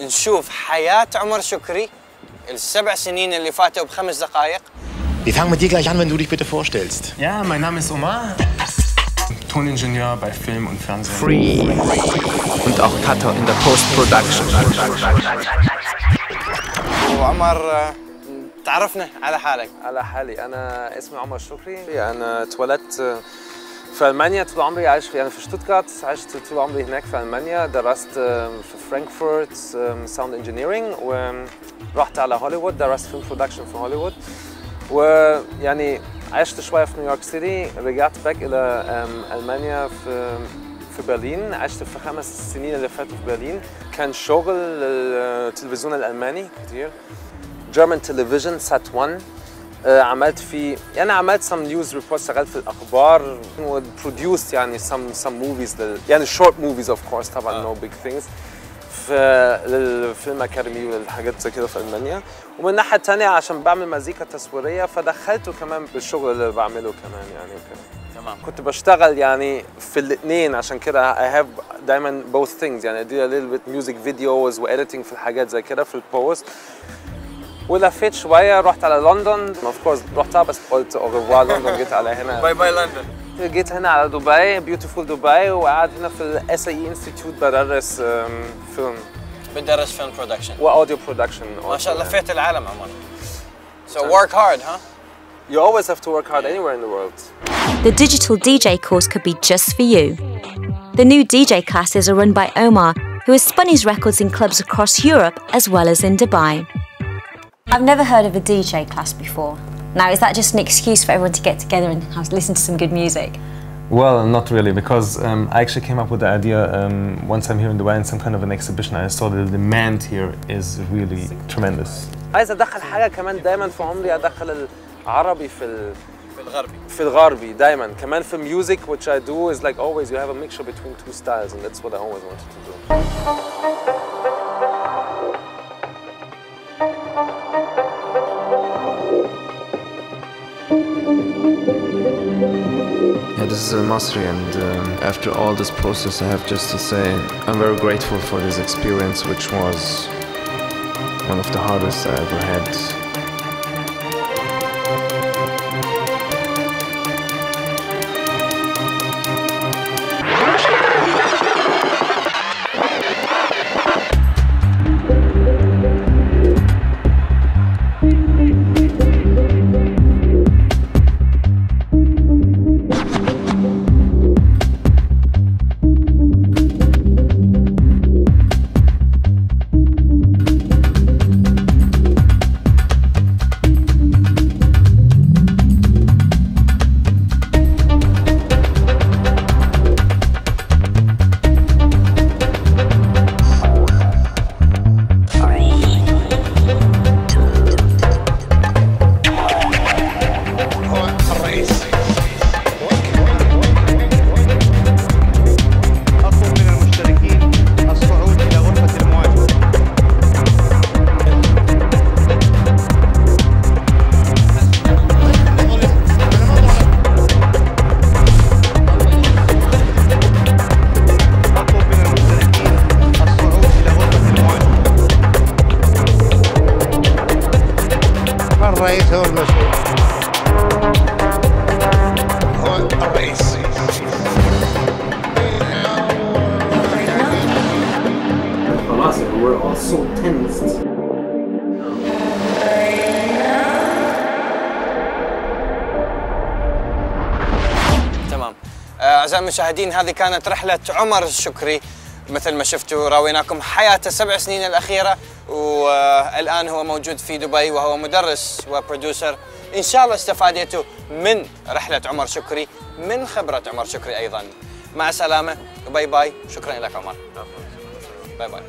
نشوف حياة عمر شكري السبع سنين اللي فاتوا بخمس دقائق Wir fangen mit dir gleich an, wenn du dich bitte vorstellst. Ja, mein Name ist Omar. Toningenieur bei Film und Fernsehen. Free. Und auch Cutter in der Post-Production. وعمر آه، تعرفنا على حالك على حالي أنا اسمي عمر شكري أنا اتولدت في المانيا طول عمري عايش في يعني في شتوتغارت عشت طول عمري هناك في المانيا درست في فرانكفورت sound engineering ورحت على هوليوود درست film production في هوليوود ويعني عشت شوية في New York City رجعت back إلى المانيا في في برلين عشت في خمس سنين اللي فاتوا في برلين كان شغل التلفزيون الالماني كتير German television Sat 1 آه، عملت في يعني عملت some news reports اشتغلت في الأخبار و produced يعني some some movies لل... يعني short movies of course طبعا no big things. في ال film academy والحاجات زي كده في ألمانيا. ومن الناحية الثانية عشان بعمل مزيكا تصويرية فدخلته كمان بالشغل اللي بعمله كمان يعني وكده. تمام. كنت بشتغل يعني في الاثنين عشان كده I have دايما both things يعني I do a little bit music videos و editing في الحاجات زي كده في ال post ولفيت شويه رحت على لندن اوف كورس رحتها بس قلت اوغوار لندن جيت على هنا باي باي لندن جيت هنا على دبي بيوتيفول دبي وقعدت هنا في الاس اي انستيتيوت بدرس أم، فيلم بدرس فيلم برودكشن واوديو برودكشن ما شاء الله لفيت العالم عمر So work hard, huh? You always have to work hard anywhere in the world. The digital DJ course could be just for you. The new DJ classes are run by Omar, who has spun his records in clubs across Europe as well as in Dubai. I've never heard of a DJ class before. Now, is that just an excuse for everyone to get together and have, listen to some good music? Well, not really, because um, I actually came up with the idea um, once I'm here in Dubai in some kind of an exhibition. I saw the demand here is really tremendous. عايز ادخل حاجه كمان دايما في عمري ادخل العربي في ال... في الغربي في الغربي دايما كمان في music which I do is like always you have a mixture between two styles and that's what I always wanted to do. Is El Masri, and um, after all this process, I have just to say I'm very grateful for this experience, which was one of the hardest I ever had. تمام. آه، أعزائي المشاهدين هذه كانت رحلة عمر الشكري مثل ما شفتوا راويناكم حياته سبع سنين الأخيرة والآن هو موجود في دبي وهو مدرس و producer إن شاء الله استفادتوا من رحلة عمر شكري من خبرة عمر شكري أيضا. مع السلامة. و bye bye. شكرا لك عمر. bye bye